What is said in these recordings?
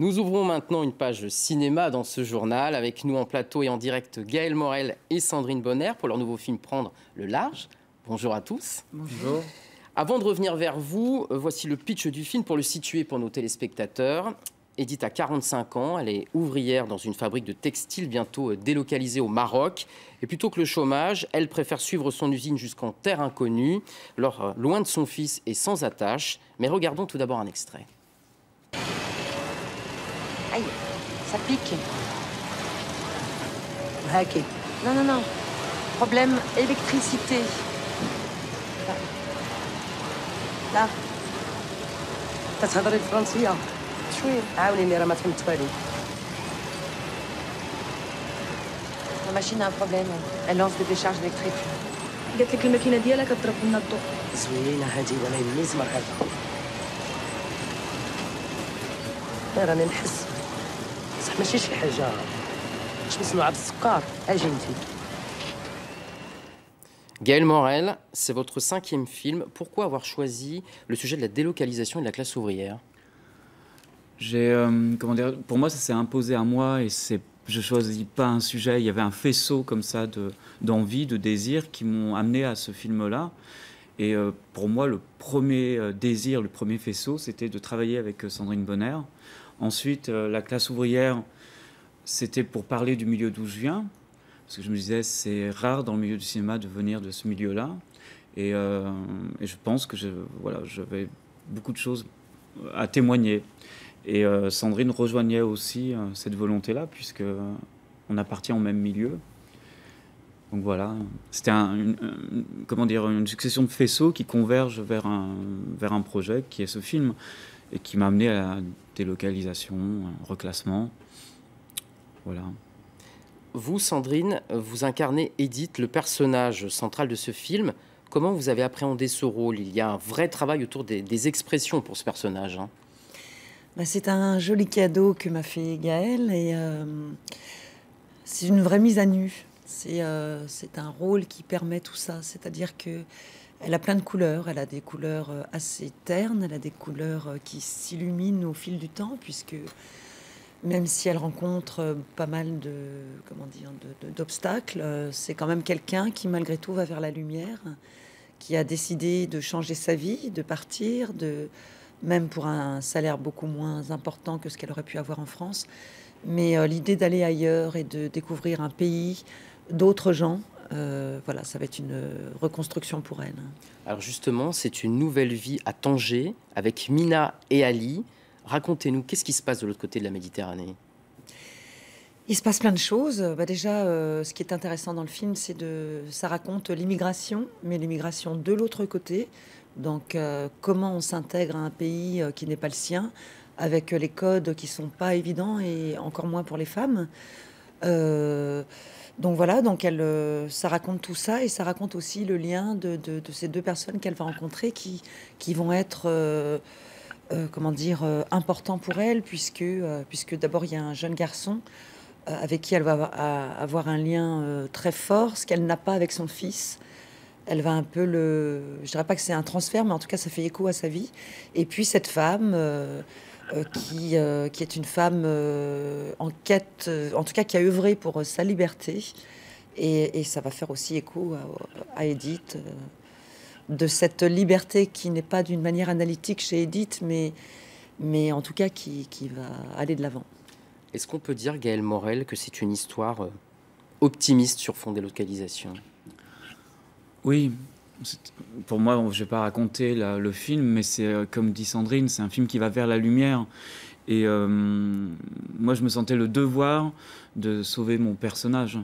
Nous ouvrons maintenant une page cinéma dans ce journal. Avec nous en plateau et en direct Gaël Morel et Sandrine Bonner pour leur nouveau film Prendre le large. Bonjour à tous. Bonjour. Avant de revenir vers vous, euh, voici le pitch du film pour le situer pour nos téléspectateurs. Edith a 45 ans, elle est ouvrière dans une fabrique de textiles bientôt euh, délocalisée au Maroc. Et plutôt que le chômage, elle préfère suivre son usine jusqu'en terre inconnue, alors euh, loin de son fils et sans attache. Mais regardons tout d'abord un extrait. Aïe, ça pique. هاكي Non, non, non. Problème électricité. لا تتهضري الفرنسية شوية عاونيني راه ما فهمت والو La machine a un problème. Elle lance des décharges électriques. قالت لك الماكينه ديالها كضرب لنا الضوء زوينة هادي ولا مزمر هذا لا راني نحس بصح ماشي شي حاجة مش مصنوعة بالسكر اجي انتي Gaël Morel, c'est votre cinquième film. Pourquoi avoir choisi le sujet de la délocalisation et de la classe ouvrière J'ai, euh, comment dire, pour moi, ça s'est imposé à moi et c'est, je choisis pas un sujet. Il y avait un faisceau comme ça de, d'envie, de désir qui m'ont amené à ce film-là. Et euh, pour moi, le premier euh, désir, le premier faisceau, c'était de travailler avec euh, Sandrine Bonner. Ensuite, euh, la classe ouvrière, c'était pour parler du milieu d'où je viens. Parce que je me disais, c'est rare dans le milieu du cinéma de venir de ce milieu-là. Et, euh, je pense que voilà, j'avais beaucoup de choses à témoigner. Et euh, Sandrine rejoignait aussi cette volonté-là, puisque on appartient au même milieu. Donc voilà, c'était un, une, succession de faisceaux qui convergent vers un projet qui est ce film, et qui m'a amené à la délocalisation, un reclassement. Voilà. Vous, Sandrine, vous incarnez Edith, le personnage central de ce film. Comment vous avez appréhendé ce rôle? Il y a un vrai travail autour des, des expressions pour ce personnage. hein. Bah, c'est un joli cadeau que m'a fait Gaël et euh, c'est une vraie mise à nu. C'est euh, c'est un rôle qui permet tout ça, c'est-à-dire que elle a plein de couleurs. Elle a des couleurs euh, assez ternes, elle a des couleurs euh, qui s'illuminent au fil du temps, puisque même si elle rencontre euh, pas mal de comment dire d'obstacles, c'est quand même quelqu'un qui malgré tout va vers la lumière, qui a décidé de changer sa vie, de partir, de même pour un salaire beaucoup moins important que ce qu'elle aurait pu avoir en France. Mais l'idée d'aller ailleurs et de découvrir un pays, d'autres gens, euh, voilà, ça va être une euh, reconstruction pour elle. Alors justement, c'est une nouvelle vie à Tanger avec Mina et Ali. Racontez-nous, qu'est-ce qui se passe de l'autre côté de la Méditerranée? Il se passe plein de choses. Bah déjà, euh, ce qui est intéressant dans le film, c'est de, ça raconte l'immigration, mais l'immigration de l'autre côté. Donc, euh, comment on s'intègre à un pays euh, qui n'est pas le sien, avec euh, les codes qui sont pas évidents et encore moins pour les femmes. Euh, donc voilà, donc elle, euh, ça raconte tout ça et ça raconte aussi le lien de, ces deux personnes qu'elle va rencontrer qui, qui vont être, euh, euh, comment dire, importants pour elle, puisque, puisque d'abord il y a un jeune garçon avec qui elle va avoir, un lien très fort, ce qu'elle n'a pas avec son fils. Elle va un peu le. Je dirais pas que c'est un transfert, mais en tout cas, ça fait écho à sa vie. Et puis, cette femme, euh, qui, euh, qui est une femme euh, en quête, euh, en tout cas, qui a œuvré pour euh, sa liberté. Et, et ça va faire aussi écho à, à Edith, euh, de cette liberté qui n'est pas d'une manière analytique chez Edith, mais, mais en tout cas, qui, qui va aller de l'avant. Est-ce qu'on peut dire, Gaël Morel, que c'est une histoire optimiste sur fond des localisations? Oui, pour moi, je vais pas raconter le film, mais c'est euh, comme dit Sandrine, c'est un film qui va vers la lumière. Et euh, moi, je me sentais le devoir de sauver mon personnage.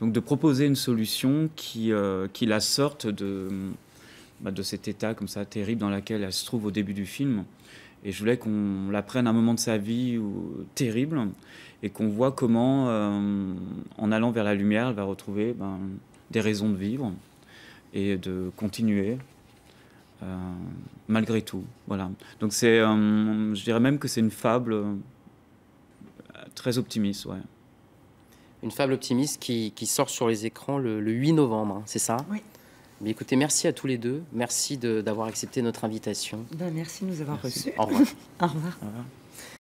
Donc de proposer une solution qui, euh, la sorte de, bah, de cet état comme ça terrible dans lequel elle se trouve au début du film. Et je voulais qu'on la prenne à un moment de sa vie terrible et qu'on voit comment, en allant vers la lumière, elle va retrouver ben, des raisons de vivre et de continuer euh, malgré tout. Voilà. Donc c'est, euh, je dirais même que c'est une fable euh, très optimiste. Ouais. Une fable optimiste qui, qui sort sur les écrans le, le 8 novembre, hein, c'est ça? Oui. Mais écoutez, merci à tous les deux. Merci de- d'avoir accepté notre invitation. Ben, merci de nous avoir Merci. reçus. Au revoir. Au revoir.